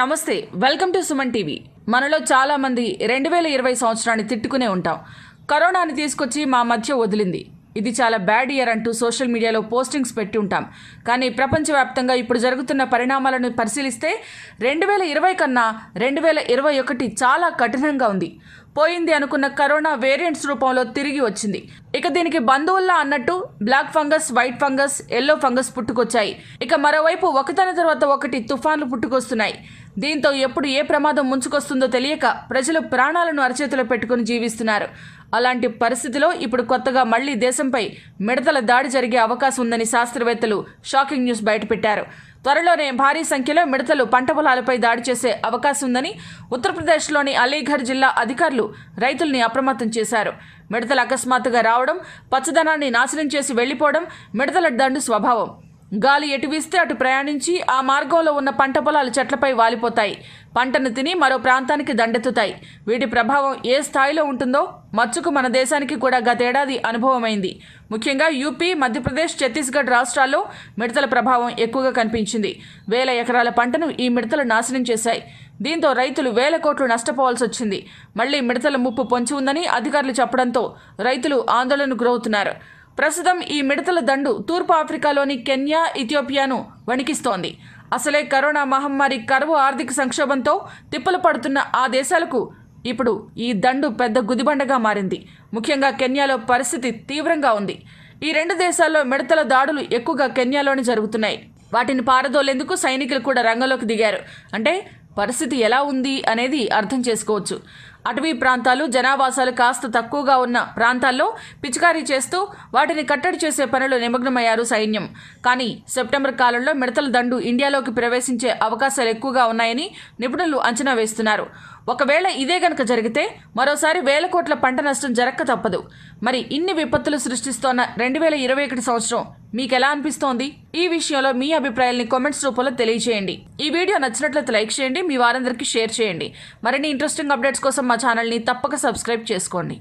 నమస్తే welcome to Suman TV. మనలో చాలామంది రెండు వేల ఇరవై సంవత్సరాన్ని తిట్టుకునే ఉంటాం. కరోనాని తీసుకొచ్చి మా మధ్య వదిలింది. ఇది చాలా బ్యాడ్ ఇయర్ అంటూ సోషల్ మీడియాలో పోస్టింగ్స్ పెట్టి ఉంటాం. కానీ ప్రపంచవ్యాప్తంగా ఇప్పుడు జరుగుతున్న పరిణామాలను పరిశీలిస్తే రెండు వేల ఇరవై కన్నా రెండు వేల ఇరవై ఒకటి చాలా కఠినంగా ఉంది. పోయింది అనుకున్న కరోనా వేరియంట్స్ రూపంలో తిరిగి వచ్చింది. ఇక దీనికి బంధువుల్లా అన్నట్టు black fungus white fungus yellow fungus పుట్టుకొచ్చాయి. ఇక మరోవైపు ఒకదాని తర్వాత ఒకటి తుఫాన్లు పుట్టుకొస్తున్నాయి. దీంతో ఎప్పుడు ఏ ప్రమాదం ముంచుకొస్తుందో తెలియక ప్రజలు ప్రాణాలను అరచేతిలో పెట్టుకుని జీవిస్తున్నారు. అలాంటి పరిస్థితిలో ఇప్పుడు కొత్తగా మళ్ళీ దేశంపై మిడతల దాడి జరిగే అవకాశం ఉందని శాస్త్రవేత్తలు షాకింగ్ న్యూస్ బయటపెట్టారు. త్వరలోనే భారీ సంఖ్యలో మిడతలు పంట పొలాలపై దాడి చేసే అవకాశం ఉందని ఉత్తరప్రదేశ్లోని అలీఘర్ జిల్లా అధికారులు రైతుల్ని అప్రమత్తం చేశారు. మిడతలు అకస్మాత్తుగా రావడం పచ్చదనాన్ని నాశనం చేసి వెళ్ళిపోవడం మిడతల దండు స్వభావం. గాలి ఎటు వీస్తే అటు ప్రయాణించి ఆ మార్గంలో ఉన్న పంట పొలాలు చెట్లపై వాలిపోతాయి. పంటను తిని మరో ప్రాంతానికి దండెత్తుతాయి. వీటి ప్రభావం ఏ స్థాయిలో ఉంటుందో మచ్చుకు మన దేశానికి కూడా గతేడాది అనుభవమైంది. ముఖ్యంగా యూపీ మధ్యప్రదేశ్ ఛత్తీస్గఢ్ రాష్ట్రాల్లో మిడతల ప్రభావం ఎక్కువగా కనిపించింది. వేల ఎకరాల పంటను ఈ మిడతలు నాశనం చేశాయి. దీంతో రైతులు వేల కోట్లు నష్టపోవాల్సి వచ్చింది. మళ్ళీ మిడతల ముప్పు పొంచి ఉందని అధికారులు చెప్పడంతో రైతులు ఆందోళనకు గురవుతున్నారు. ప్రస్తుతం ఈ మిడతల దండు తూర్పు ఆఫ్రికాలోని కెన్యా ఇథియోపియాను వణికిస్తోంది. అసలే కరోనా మహమ్మారి కరువు ఆర్థిక సంక్షోభంతో తిప్పలు పడుతున్న ఆ దేశాలకు ఇప్పుడు ఈ దండు పెద్ద గుదిబండగా మారింది. ముఖ్యంగా కెన్యాలో పరిస్థితి తీవ్రంగా ఉంది. ఈ రెండు దేశాల్లో మిడతల దాడులు ఎక్కువగా కెన్యాలోనే జరుగుతున్నాయి. వాటిని పారదోలేందుకు సైనికులు కూడా రంగంలోకి దిగారు. అంటే పరిస్థితి ఎలా ఉంది అనేది అర్థం చేసుకోవచ్చు. అటవీ ప్రాంతాలు జనావాసాలు కాస్త తక్కువగా ఉన్న ప్రాంతాల్లో పిచికారీ చేస్తూ వాటిని కట్టడి చేసే పనులు నిమగ్నమయ్యారు సైన్యం. కానీ సెప్టెంబర్ కాలంలో మిడతల దండు ఇండియాలోకి ప్రవేశించే అవకాశాలు ఎక్కువగా ఉన్నాయని నిపుణులు అంచనా వేస్తున్నారు. ఒకవేళ ఇదే గనక జరిగితే మరోసారి వేల కోట్ల పంట నష్టం జరక్క తప్పదు. మరి ఇన్ని విపత్తులు సృష్టిస్తోన్న రెండు వేల ఇరవై ఒకటి సంవత్సరం మీకు ఎలా అనిపిస్తోంది? ఈ విషయంలో మీ అభిప్రాయాల్ని కామెంట్స్ రూపంలో తెలియజేయండి ఈ వీడియో నచ్చినట్లయితే లైక్ చేయండి మీ వారందరికీ షేర్ చేయండి. మరిన్ని ఇంట్రెస్టింగ్ అప్డేట్స్ కోసం మా ఛానల్ని తప్పక సబ్స్క్రైబ్ చేసుకోండి.